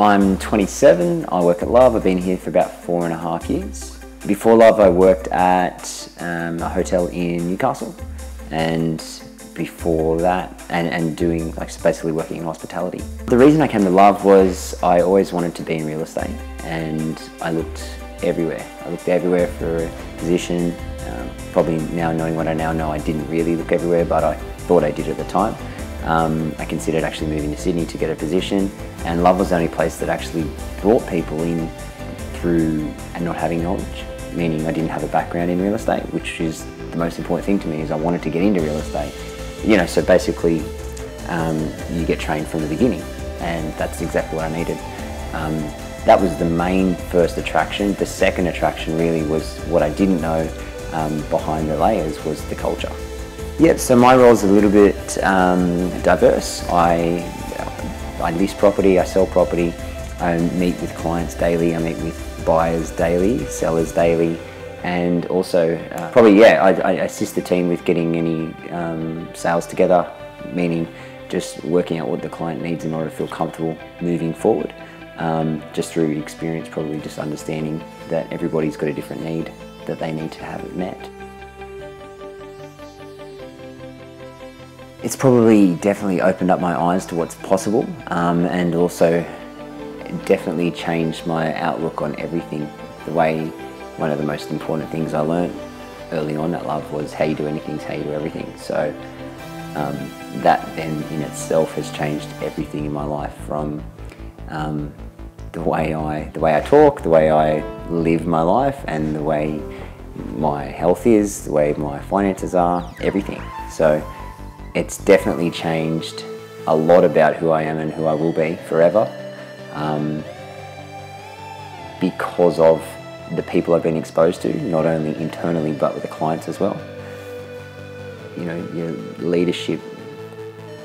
I'm 27, I work at Love, I've been here for about four and a half years. Before Love I worked at um, a hotel in Newcastle and before that and, and doing like basically working in hospitality. The reason I came to Love was I always wanted to be in real estate and I looked everywhere. I looked everywhere for a position. Um, probably now knowing what I now know I didn't really look everywhere but I thought I did at the time. Um, I considered actually moving to Sydney to get a position and Love was the only place that actually brought people in through and not having knowledge, meaning I didn't have a background in real estate, which is the most important thing to me is I wanted to get into real estate. You know, so basically um, you get trained from the beginning and that's exactly what I needed. Um, that was the main first attraction. The second attraction really was what I didn't know um, behind the layers was the culture. Yeah, so my role is a little bit um, diverse. I, I list property, I sell property, I meet with clients daily, I meet with buyers daily, sellers daily, and also uh, probably, yeah, I, I, assist the team with getting any um, sales together, meaning just working out what the client needs in order to feel comfortable moving forward. Um, just through experience, probably just understanding that everybody's got a different need that they need to have it met. It's probably definitely opened up my eyes to what's possible um, and also definitely changed my outlook on everything. The way, one of the most important things I learned early on at Love was how you do anything how you do everything. So um, that then in itself has changed everything in my life from um, the way I the way I talk, the way I live my life, and the way my health is, the way my finances are, everything. So it's definitely changed a lot about who I am and who I will be forever um, because of the people I've been exposed to, not only internally but with the clients as well. You know, your leadership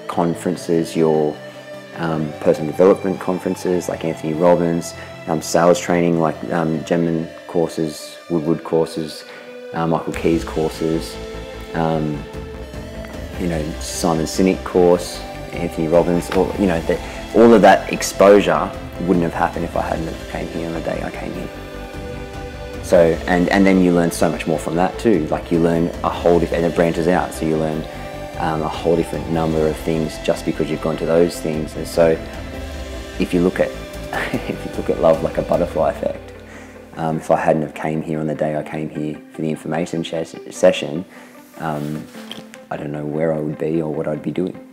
conferences, your um, personal development conferences like Anthony Robbins, um, sales training like um, courses, Woodward courses, uh, Michael Keys courses, um, you know, Simon Sinek course, Anthony Robbins, or, you know, the, all of that exposure wouldn't have happened if I hadn't have came here on the day I came here. So, and, and then you learn so much more from that too. Like you learn a whole different, and it branches out. So you learn um, a whole different number of things just because you've gone to those things. And so if you look at, if you look at love like a butterfly effect, um, if I hadn't have came here on the day I came here for the information session, um, I don't know where I would be or what I'd be doing.